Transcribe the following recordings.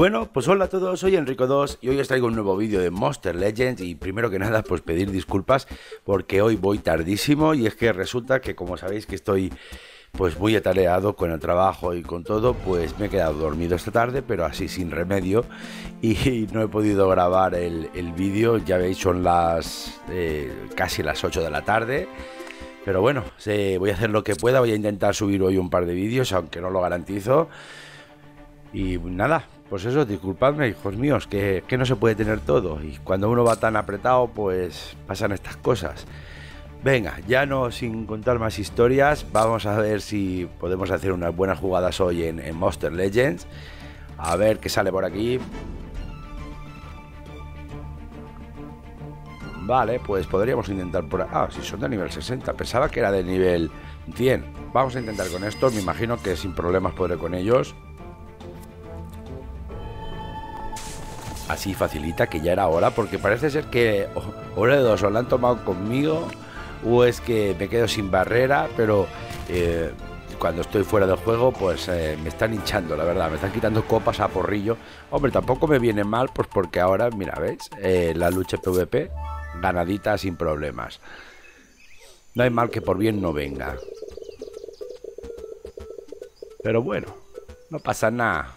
Bueno, pues hola a todos, soy Enrico2 y hoy os traigo un nuevo vídeo de Monster Legends y primero que nada pues pedir disculpas porque hoy voy tardísimo y es que resulta que como sabéis que estoy pues muy atareado con el trabajo y con todo, pues me he quedado dormido esta tarde, pero así sin remedio y no he podido grabar el, vídeo, ya veis son las eh, casi las 8 de la tarde. Pero bueno, voy a hacer lo que pueda, voy a intentar subir hoy un par de vídeos, aunque no lo garantizo. Y nada, pues eso, disculpadme, hijos míos, que, no se puede tener todo. Y cuando uno va tan apretado, pues pasan estas cosas. Venga, ya no sin contar más historias, vamos a ver si podemos hacer unas buenas jugadas hoy en, en Monster Legends. A ver qué sale por aquí. Vale, pues podríamos intentar por... Ah, si son de nivel 60. Pensaba que era de nivel 100. Vamos a intentar con esto. Me imagino que sin problemas podré con ellos. Así facilita que ya era hora, porque parece ser que o, de dos o la han tomado conmigo o es que me quedo sin barrera, pero eh, cuando estoy fuera del juego pues eh, me están hinchando, la verdad, me están quitando copas a porrillo. Hombre, tampoco me viene mal, pues porque ahora, mira, ¿veis? Eh, la lucha PvP ganadita sin problemas. No hay mal que por bien no venga. Pero bueno, no pasa nada.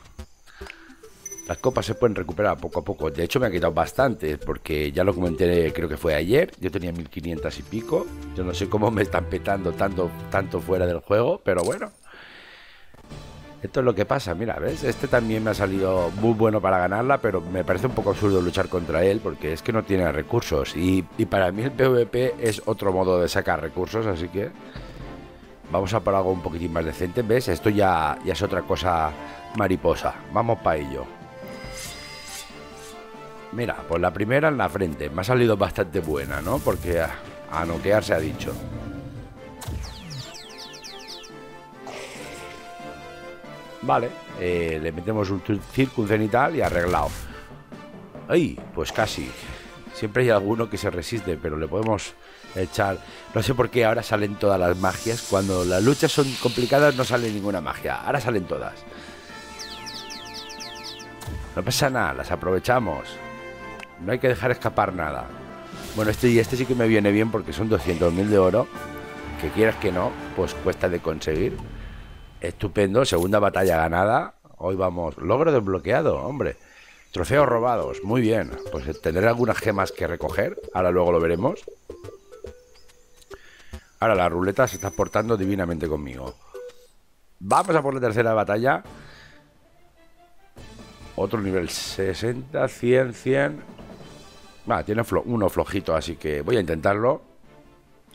Las copas se pueden recuperar poco a poco. De hecho, me ha quitado bastante, porque ya lo comenté, creo que fue ayer. Yo tenía 1500 y pico. Yo no sé cómo me están petando tanto, tanto fuera del juego, pero bueno. Esto es lo que pasa, mira, ¿ves? Este también me ha salido muy bueno para ganarla, pero me parece un poco absurdo luchar contra él porque es que no tiene recursos. Y, para mí el PvP es otro modo de sacar recursos, así que vamos a por algo un poquitín más decente. ¿Ves? Esto ya es otra cosa mariposa. Vamos para ello. Mira, pues la primera en la frente. Me ha salido bastante buena, ¿no? Porque a, noquear se ha dicho. Vale, eh, le metemos un círculo cenital y arreglado. ¡Ay! Pues casi. Siempre hay alguno que se resiste, pero le podemos echar... No sé por qué ahora salen todas las magias. Cuando las luchas son complicadas no sale ninguna magia. Ahora salen todas. No pasa nada, las aprovechamos. No hay que dejar escapar nada. Bueno, este y este sí que me viene bien porque son 200.000 de oro. Que quieras que no, pues cuesta de conseguir. Estupendo, segunda batalla ganada. Hoy vamos, logro desbloqueado, hombre. Trofeos robados, muy bien. Pues tendré algunas gemas que recoger. Ahora luego lo veremos. Ahora la ruleta se está portando divinamente conmigo. Vamos a por la tercera batalla. Otro nivel 60, 100, 100. Va, tiene uno flojito, así que voy a intentarlo.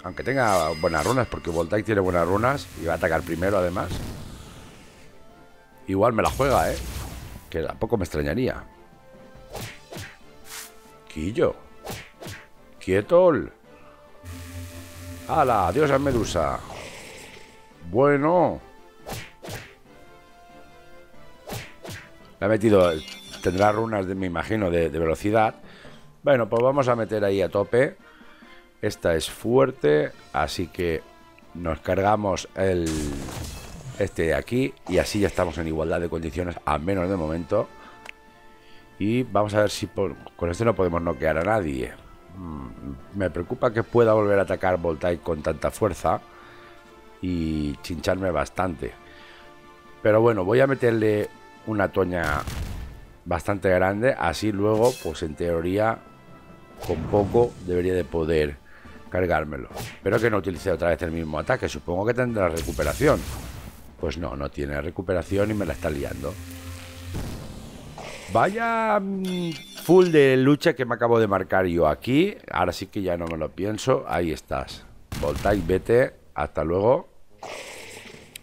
Aunque tenga buenas runas, porque Voltaic tiene buenas runas y va a atacar primero, además. Igual me la juega, ¿eh? Que tampoco me extrañaría. Quillo. Quietol. ¡Hala! Adiós a Medusa. Bueno. Le ha metido... Tendrá runas, de, me imagino, de velocidad. Bueno, pues vamos a meter ahí a tope. Esta es fuerte, así que nos cargamos el este de aquí y así ya estamos en igualdad de condiciones, al menos de momento. Y vamos a ver si con este no podemos noquear a nadie. Mm, me preocupa que pueda volver a atacar Voltaic con tanta fuerza y chincharme bastante. Pero bueno, voy a meterle una toña bastante grande, así luego, pues en teoría, con poco debería de poder cargármelo. Espero que no utilice otra vez el mismo ataque, supongo que tendrá recuperación. Pues no, no tiene recuperación y me la está liando. Vaya mm, full de lucha que me acabo de marcar yo aquí. Ahora sí que ya no me lo pienso. Ahí estás. Voltaic, vete. Hasta luego.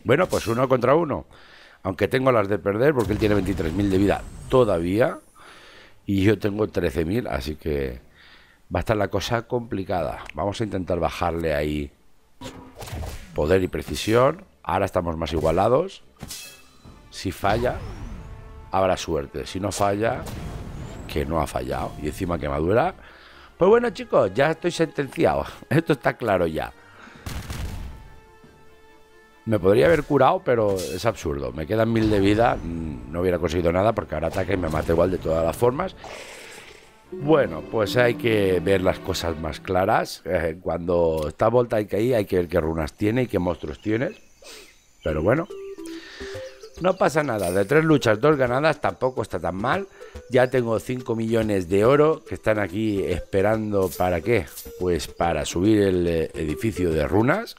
Bueno, pues uno contra uno. Aunque tengo las de perder porque él tiene 23.000 de vida todavía. Y yo tengo 13.000, así que va a estar la cosa complicada. Vamos a intentar bajarle ahí poder y precisión. Ahora estamos más igualados. Si falla, habrá suerte. Si no falla, que no ha fallado. Y encima que madura. Pues bueno, chicos, ya estoy sentenciado. Esto está claro ya. Me podría haber curado, pero es absurdo. Me quedan mil de vida, mm, no hubiera conseguido nada porque ahora ataque y me mata igual de todas las formas. Bueno, pues hay que ver las cosas más claras. Eh, cuando está Volta hay que ir, hay que ver qué runas tiene y qué monstruos tiene. Pero bueno, no pasa nada. De tres luchas, dos ganadas, tampoco está tan mal. Ya tengo 5 millones de oro que están aquí esperando para qué? Pues para subir el eh, edificio de runas.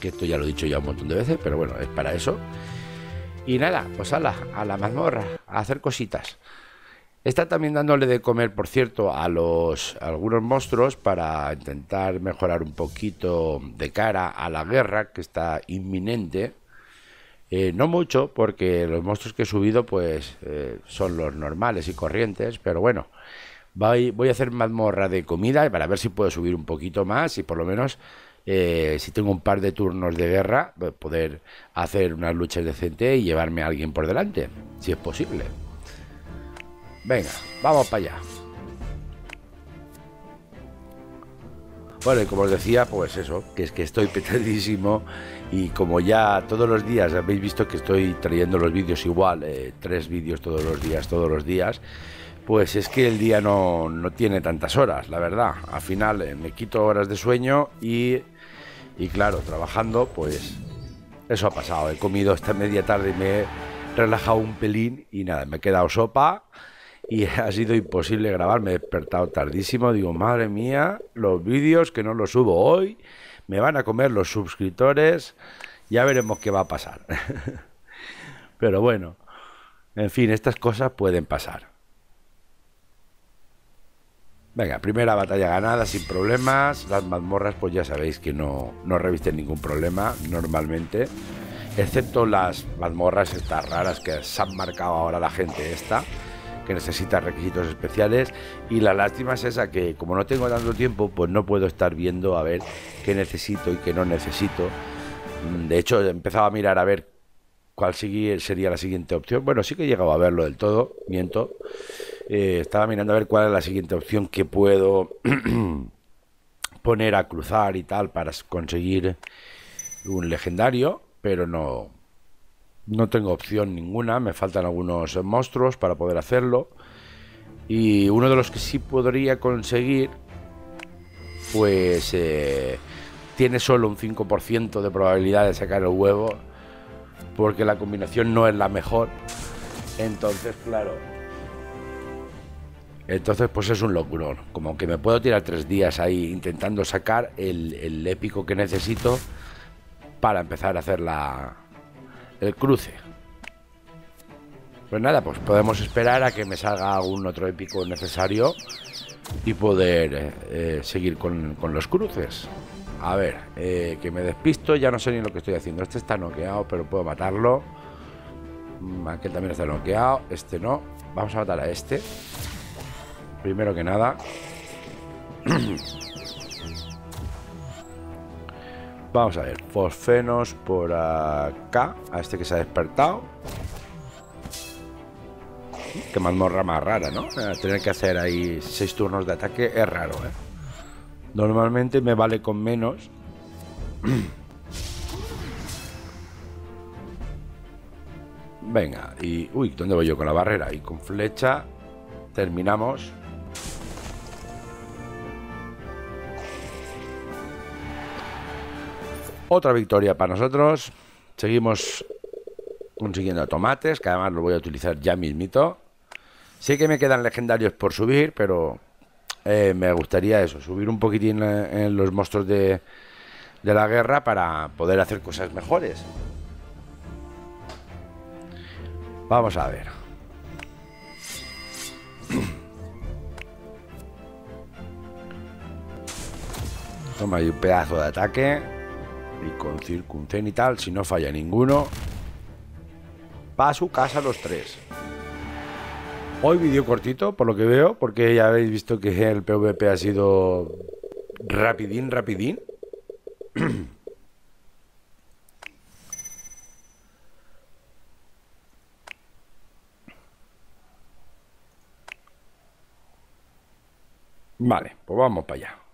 Que esto ya lo he dicho ya un montón de veces, pero bueno, es para eso. Y nada, pues a la, a la mazmorra, a hacer cositas. Está también dándole de comer, por cierto, a los algunos monstruos para intentar mejorar un poquito de cara a la guerra que está inminente. Eh, no mucho, porque los monstruos que he subido, pues, eh, son los normales y corrientes, pero bueno, voy, voy a hacer mazmorra de comida para ver si puedo subir un poquito más y por lo menos, eh, si tengo un par de turnos de guerra, pues, poder hacer unas luchas decentes y llevarme a alguien por delante, si es posible. Venga, vamos para allá. Bueno, y como os decía, pues eso, que es que estoy petadísimo y como ya todos los días habéis visto que estoy trayendo los vídeos igual, eh, tres vídeos todos los días, todos los días, pues es que el día no, no tiene tantas horas, la verdad. Al final eh, me quito horas de sueño y, y claro, trabajando, pues eso ha pasado. He comido esta media tarde y me he relajado un pelín y nada, me he quedado sopa y ha sido imposible grabar. Me he despertado tardísimo. Digo, madre mía, los vídeos que no los subo hoy me van a comer los suscriptores. Ya veremos qué va a pasar. Pero bueno, en fin, estas cosas pueden pasar. Venga, primera batalla ganada sin problemas. Las mazmorras, pues ya sabéis que no, no revisten ningún problema normalmente. Excepto las mazmorras estas raras que se han marcado ahora la gente esta que necesita requisitos especiales y la lástima es esa que como no tengo tanto tiempo pues no puedo estar viendo a ver qué necesito y qué no necesito. Mm, de hecho he empezado a mirar a ver cuál sería la siguiente opción. Bueno, sí que he llegado a verlo del todo, miento. Eh, estaba mirando a ver cuál es la siguiente opción que puedo poner a cruzar y tal para conseguir un legendario, pero no, no tengo opción ninguna, me faltan algunos monstruos para poder hacerlo. Y uno de los que sí podría conseguir, pues eh, tiene solo un 5% de probabilidad de sacar el huevo, porque la combinación no es la mejor. Entonces, claro. Entonces, pues es un locurón. Como que me puedo tirar tres días ahí intentando sacar el, el épico que necesito para empezar a hacer la, el cruce. Pues nada, pues podemos esperar a que me salga algún otro épico necesario y poder eh, seguir con, los cruces. A ver, eh, que me despisto, ya no sé ni lo que estoy haciendo. Este está noqueado, pero puedo matarlo. Mm, aquel también está noqueado, este no. Vamos a matar a este. Primero que nada. Vamos a ver, fosfenos por acá, a este que se ha despertado. Qué mazmorra más rara, ¿no? Eh, tener que hacer ahí seis turnos de ataque es raro, ¿eh? Normalmente me vale con menos. Venga, y... Uy, ¿dónde voy yo con la barrera? Y con flecha terminamos. Otra victoria para nosotros. Seguimos consiguiendo tomates, que además lo voy a utilizar ya mismito. Sé que me quedan legendarios por subir, pero eh, me gustaría eso, subir un poquitín en los monstruos de, de la guerra para poder hacer cosas mejores. Vamos a ver. Toma ahí un pedazo de ataque y con circuncen y tal, si no falla ninguno, va a su casa los tres. Hoy vídeo cortito, por lo que veo, porque ya habéis visto que el PvP ha sido rapidín, rapidín. Vale, pues vamos para allá.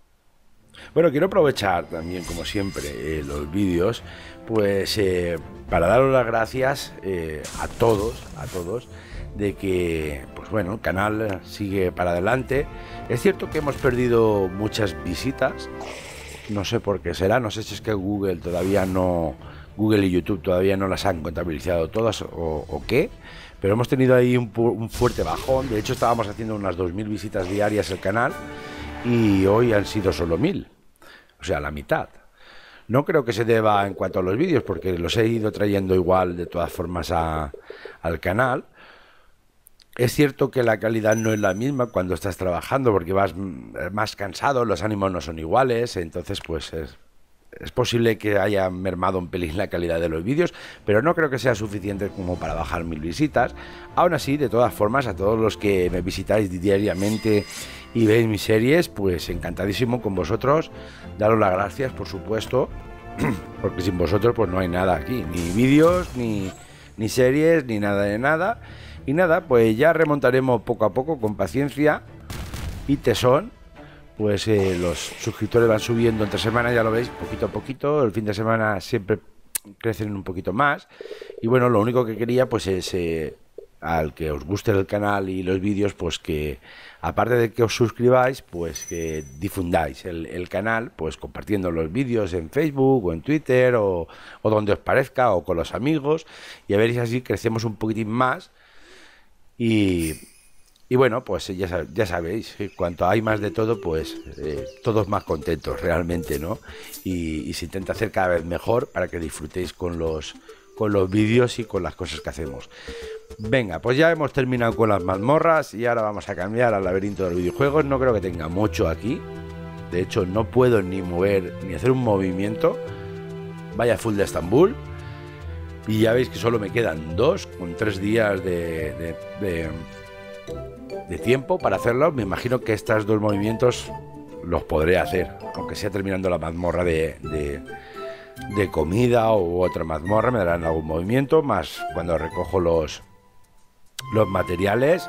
Bueno, quiero aprovechar también, como siempre, eh, los vídeos, pues eh, para daros las gracias eh, a todos, a todos, de que, pues bueno, el canal sigue para adelante. Es cierto que hemos perdido muchas visitas, no sé por qué será, no sé si es que Google todavía no, Google y YouTube todavía no las han contabilizado todas o, qué, pero hemos tenido ahí un, un, fuerte bajón. De hecho, estábamos haciendo unas 2.000 visitas diarias al canal y hoy han sido solo 1.000 o sea, la mitad. No creo que se deba en cuanto a los vídeos, porque los he ido trayendo igual de todas formas al canal. Es cierto que la calidad no es la misma cuando estás trabajando, porque vas más cansado, los ánimos no son iguales, entonces pues es, es posible que haya mermado un pelín la calidad de los vídeos, pero no creo que sea suficiente como para bajar mil visitas. Aún así, de todas formas, a todos los que me visitáis diariamente y veis mis series, pues encantadísimo con vosotros. Daros las gracias, por supuesto, porque sin vosotros pues no hay nada aquí, ni vídeos, ni, ni series, ni nada de nada. Y nada, pues ya remontaremos poco a poco, con paciencia y tesón pues eh, los suscriptores van subiendo entre semanas, ya lo veis, poquito a poquito. El fin de semana siempre crecen un poquito más. Y bueno, lo único que quería pues es eh, al que os guste el canal y los vídeos, pues que aparte de que os suscribáis, pues que difundáis el, canal, pues compartiendo los vídeos en Facebook o en Twitter o, o donde os parezca o con los amigos y a ver si así crecemos un poquitín más. Y, y bueno, pues ya, ya sabéis, cuanto hay más de todo, pues eh, todos más contentos realmente, ¿no? Y, se intenta hacer cada vez mejor para que disfrutéis con los, con los vídeos y con las cosas que hacemos. Venga, pues ya hemos terminado con las mazmorras y ahora vamos a cambiar al laberinto de los videojuegos. No creo que tenga mucho aquí. De hecho, no puedo ni mover ni hacer un movimiento. Vaya full de Estambul. Y ya veis que solo me quedan dos, con tres días de tiempo para hacerlo, me imagino que estos dos movimientos los podré hacer, aunque sea terminando la mazmorra de, de, comida u otra mazmorra, me darán algún movimiento, más cuando recojo los, los materiales.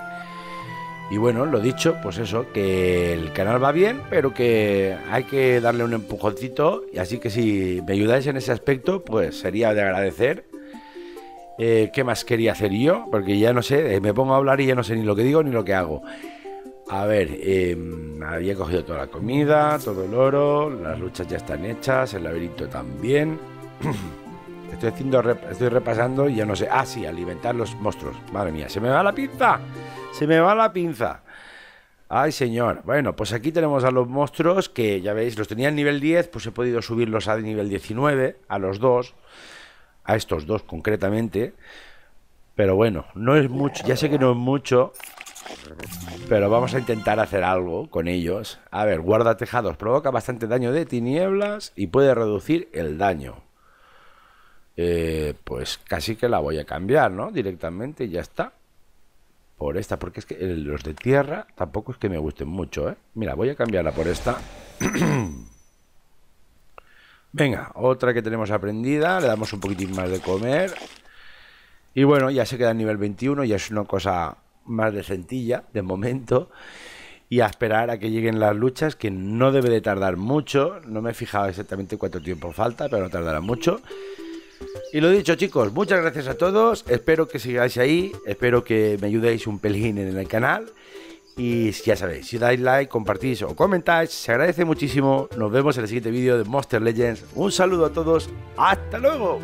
Y bueno, lo dicho, pues eso, que el canal va bien, pero que hay que darle un empujoncito. Y así que si me ayudáis en ese aspecto, pues sería de agradecer eh, ¿Qué más quería hacer yo? Porque ya no sé, eh, me pongo a hablar y ya no sé ni lo que digo ni lo que hago. A ver, em, había cogido toda la comida, todo el oro, las luchas ya están hechas, el laberinto también. Estoy, haciendo, estoy repasando y ya no sé. Ah, sí, alimentar los monstruos. Madre mía, se me va la pinza. Se me va la pinza. Ay, señor. Bueno, pues aquí tenemos a los monstruos que ya veis, los tenía en nivel 10, pues he podido subirlos a nivel 19, a los dos a estos dos concretamente. Pero bueno, no es mucho, ya sé que no es mucho, pero vamos a intentar hacer algo con ellos. A ver, guarda tejados, provoca bastante daño de tinieblas y puede reducir el daño. Eh, pues casi que la voy a cambiar, ¿no? Directamente ya está. Por esta, porque es que los de tierra tampoco es que me gusten mucho, ¿eh? Mira, voy a cambiarla por esta. Venga, otra que tenemos aprendida, le damos un poquitín más de comer. Y bueno, ya se queda en nivel 21, ya es una cosa más de decentilla de momento. Y a esperar a que lleguen las luchas, que no debe de tardar mucho. No me he fijado exactamente cuánto tiempo falta, pero no tardará mucho. Y lo dicho, chicos, muchas gracias a todos. Espero que sigáis ahí. Espero que me ayudéis un pelín en el canal. Y ya sabéis, si dais like, compartís o comentáis, se agradece muchísimo. Nos vemos en el siguiente vídeo de Monster Legends. Un saludo a todos. ¡Hasta luego!